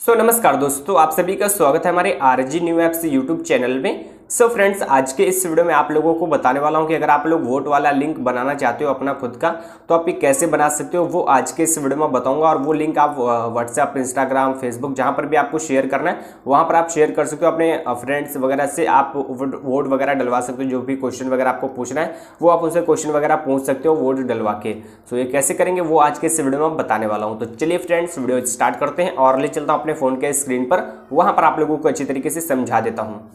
सो so, नमस्कार दोस्तों आप सभी का स्वागत है हमारे R G new apps YouTube channel में। सो so फ्रेंड्स आज के इस वीडियो में आप लोगों को बताने वाला हूँ कि अगर आप लोग वोट वाला लिंक बनाना चाहते हो अपना खुद का तो आप ये कैसे बना सकते हो, वो आज के इस वीडियो में बताऊँगा। और वो लिंक आप व्हाट्सएप इंस्टाग्राम फेसबुक जहाँ पर भी आपको शेयर करना है, वहाँ पर आप शेयर कर सकते हो। अपने फ्रेंड्स वगैरह से आप वोट वगैरह डलवा सकते हो, जो भी क्वेश्चन वगैरह आपको पूछना है, वो आप उनसे क्वेश्चन वगैरह पूछ सकते हो वोट डलवा के। सो ये कैसे करेंगे, वो आज के इस वीडियो में बताने वाला हूँ। तो चलिए फ्रेंड्स वीडियो स्टार्ट करते हैं, और ले चलता हूँ अपने फ़ोन के स्क्रीन पर, वहाँ पर आप लोगों को अच्छी तरीके से समझा देता हूँ।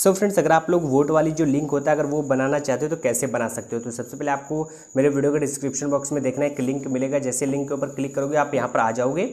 सो फ्रेंड्स अगर आप लोग वोट वाली जो लिंक होता है, अगर वो बनाना चाहते हो तो कैसे बना सकते हो? तो सबसे पहले आपको मेरे वीडियो के डिस्क्रिप्शन बॉक्स में देखना है। एक लिंक मिलेगा, जैसे लिंक के ऊपर क्लिक करोगे, आप यहाँ पर आ जाओगे।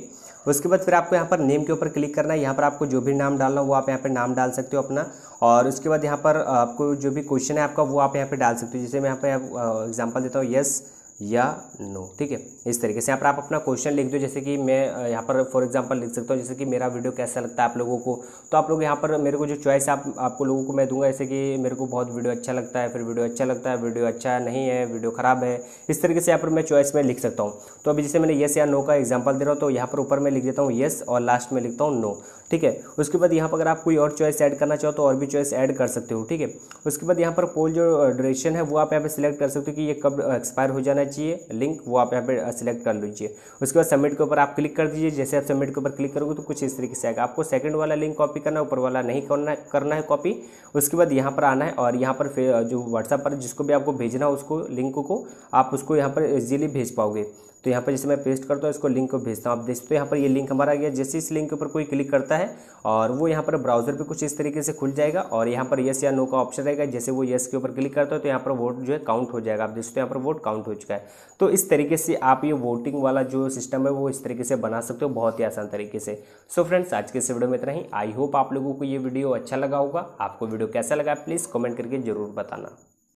उसके बाद फिर आपको यहाँ पर नेम के ऊपर क्लिक करना है। यहाँ पर आपको जो भी नाम डालना हो वो आप यहाँ पर नाम डाल सकते हो अपना। और उसके बाद यहाँ पर आपको जो भी क्वेश्चन है आपका, वो आप यहाँ पर डाल सकते हो। जैसे मैं यहाँ पर एग्ज़ाम्पल देता हूँ यस या नो। ठीक है? इस तरीके से यहाँ पर आप अपना क्वेश्चन लिख दो, जैसे कि मैं यहाँ पर फॉर एग्जांपल लिख सकता हूँ, जैसे कि मेरा वीडियो कैसा लगता है आप लोगों को? तो आप लोग यहाँ पर मेरे को जो चॉइस आप, आपको लोगों को मैं दूँगा, जैसे कि मेरे को बहुत वीडियो अच्छा लगता है, फिर वीडियो अच्छा लगता है वीडियो अच्छा नहीं है वीडियो ख़राब है। इस तरीके से यहाँ पर मैं चॉइस में लिख सकता हूँ। तो अभी जैसे मैंने येस या नो का एग्ज़ाम्पल दे रहा हूँ तो यहाँ पर ऊपर मैं लिख देता हूँ येस और लास्ट में लिखता हूँ नो ठीक है? उसके बाद यहाँ पर अगर आप कोई और चॉइस ऐड करना चाहो तो और भी चॉइस ऐड कर सकते हो, ठीक है? उसके बाद यहाँ पर पोल जो ड्यूरेशन है वो आप यहाँ पे सिलेक्ट कर सकते हो कि ये कब एक्सपायर हो जाना चाहिए। लिंक वो आप यहाँ पे सिलेक्ट कर लीजिए। उसके बाद सबमिट के ऊपर आप क्लिक कर दीजिए। जैसे आप सबमिट के ऊपर क्लिक करोगे तो कुछ इस तरीके से आएगा। आपको सेकंड वाला लिंक कॉपी करना है, ऊपर वाला नहीं करना करना है कॉपी उसके बाद यहाँ पर आना है और यहाँ पर जो व्हाट्सएप पर जिसको भी आपको भेजना हो उसको लिंक को आप उसको यहाँ पर इजीली भेज पाओगे। तो यहाँ पर जैसे मैं पेस्ट करता हूँ, इसको लिंक को भेजता हूँ। आप देखते हो, यहाँ पर ये लिंक हमारा आ गया। जैसे इस लिंक के ऊपर कोई क्लिक करता है और वो यहाँ पर ब्राउज़र पे कुछ इस तरीके से खुल जाएगा और यहाँ पर यस या नो का ऑप्शन रहेगा। जैसे वो यस के ऊपर क्लिक करता है तो यहाँ पर वोट जो है काउंट हो जाएगा। आप देखते हो, यहाँ पर वोट काउंट हो चुका है। तो इस तरीके से आप ये वोटिंग वाला जो सिस्टम है, वो इस तरीके से बना सकते हो बहुत ही आसान तरीके से। सो फ्रेंड्स आज के इस वीडियो में इतना ही। आई होप आप लोगों को ये वीडियो अच्छा लगा होगा। आपको वीडियो कैसा लगा प्लीज़ कमेंट करके ज़रूर बताना।